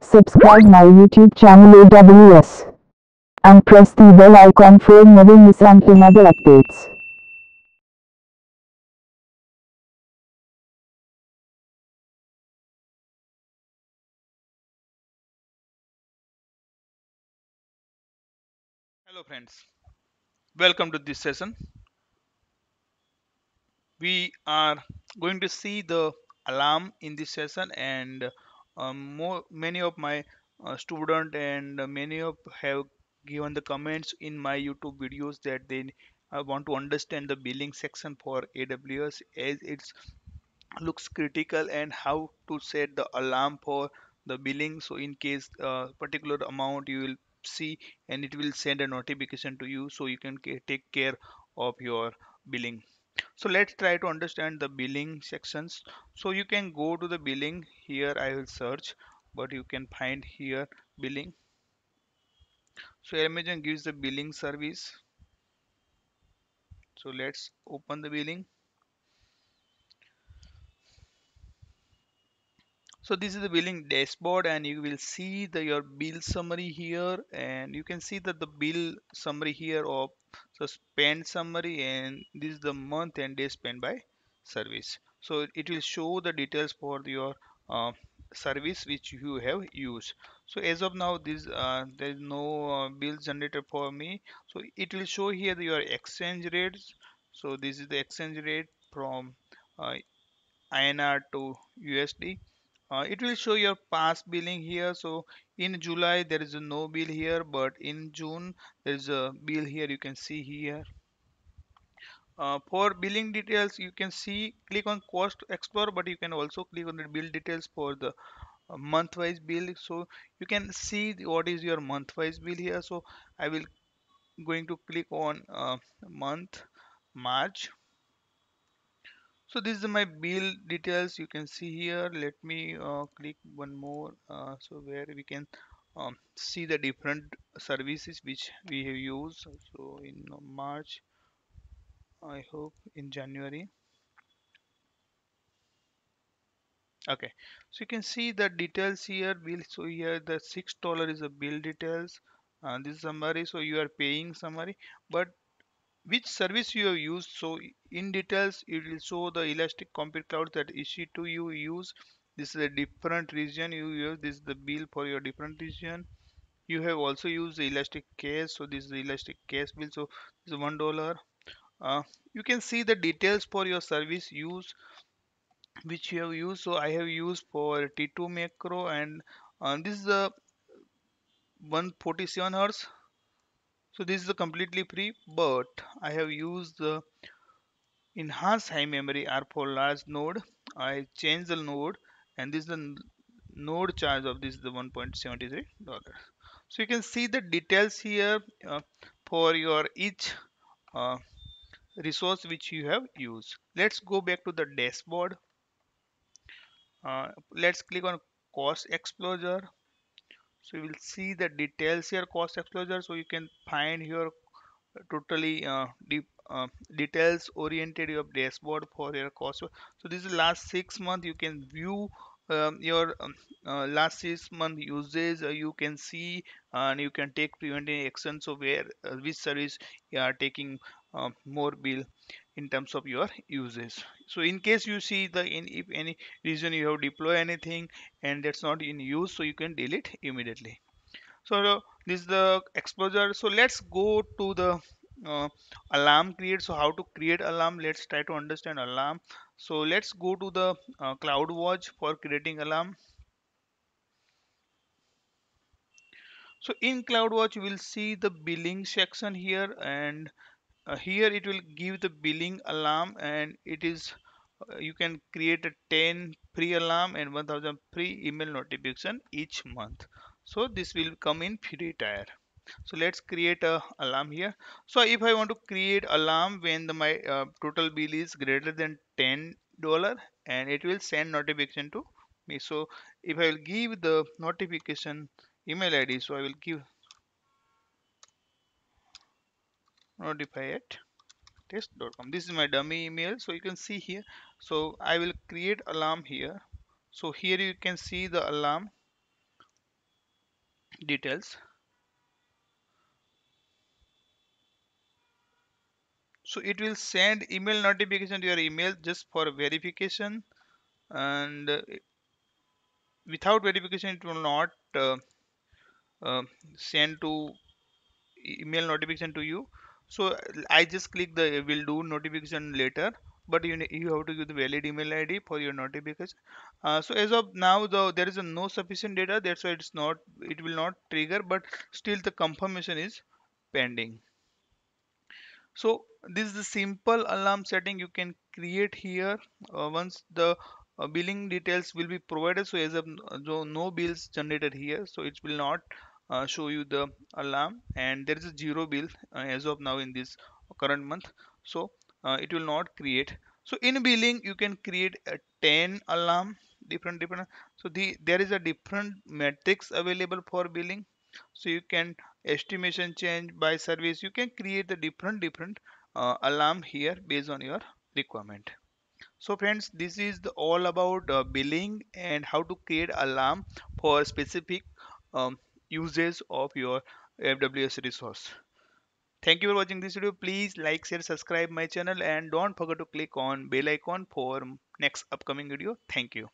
Subscribe my YouTube channel AWS and press the bell icon for never miss another updates. Hello friends, welcome to this session. We are going to see the alarm in this session and um, more many of my uh, student and many of have given the comments in my YouTube videos that they uh, want to understand the billing section for AWS as it looks critical and how to set the alarm for the billing. So in case uh, particular amount you will see and it will send a notification to you so you can take care of your billing so let's try to understand the billing sections. So you can go to the billing. Here i will search but you can find here billing. So amazon gives the billing service. So let's open the billing so this is the billing dashboard and you will see the your bill summary here and you can see that the bill summary here of the spend summary and this is the month and day spent by service. So it will show the details for your uh, service which you have used. So as of now this uh, there is no uh, bill generated for me. So it will show here your exchange rates. So this is the exchange rate from uh, INR to USD. Uh, it will show your past billing here. So in July there is no bill here, but in June there is a bill here. You can see here. Uh, for billing details, you can see click on Cost Explorer, but you can also click on the bill details for the uh, month-wise bill. So you can see the- what is your month-wise bill here. So I will going to click on uh, month March so this is my bill details you can see here. Let me uh, click one more uh, so where we can um, see the different services which we have used. So in uh, March I hope in January. Okay. So you can see the details here. Bill so here the six dollar is a bill details uh, this summary. So you are paying summary but which service you have used? So in details it will show the elastic compute cloud that ec2 you use. This is a different region you use. This is the bill for your different region. You have also used the elastic case. So this is the elastic case bill. So this is one dollar. Uh, you can see the details for your service use which you have used. So i have used for t2 micro and uh, this is the 147 hertz so this is the completely free but i have used the enhanced high memory R for large node. I change the node and this is the node charge of this is the 1.73 dollars. So you can see the details here uh, for your each uh, resource which you have used. Let's go back to the dashboard. Uh, let's click on cost explorer so you will see the details here cost explorer. So you can find your totally uh, deep uh, details oriented your dashboard for your cost. So this is last six month. You can view um, your um, uh, last six month usage. Uh, you can see and you can take preventive action so where uh, which service you are taking uh, more bill in terms of your usage so in case you see the in if any reason you have deploy anything and that's not in use so you can delete immediately. So this is the explorer. So let's go to the uh, alarm create. So how to create alarm? Let's try to understand alarm. So let's go to the uh, CloudWatch for creating alarm. So in CloudWatch you will see the billing section here and uh, here it will give the billing alarm and it is uh, you can create a 10 pre alarm and 1000 pre email notification each month. So this will come in free tier. So let's create a alarm here. So if i want to create alarm when the, my uh, total bill is greater than 10 dollar and it will send notification to me. So if i will give the notification email id so i will give notify at test.com this is my dummy email so you can see here. So i will create alarm here. So here you can see the alarm details. So it will send email notification to your email just for verification and uh, without verification it will not uh, uh, send to email notification to you so i just click the will do notification later but you you have to give the valid email id for your notification. Uh, so as of now though there is no sufficient data that's why it's not it will not trigger but still the confirmation is pending. So this is the simple alarm setting you can create here. Uh, once the uh, billing details will be provided so as of so no bills generated here so it will not uh, show you the alarm. And there is a zero bill uh, as of now in this current month. So uh, it will not create. So in billing you can create a 10 alarm different different. So the there is a different metrics available for billing. So you can estimation change by service. You can create the different different uh, alarm here based on your requirement. So friends this is the all about uh, billing and how to create alarm for specific um, uses of your AWS resource. Thank you for watching this video. Please like share subscribe my channel and don't forget to click on bell icon for next upcoming video. Thank you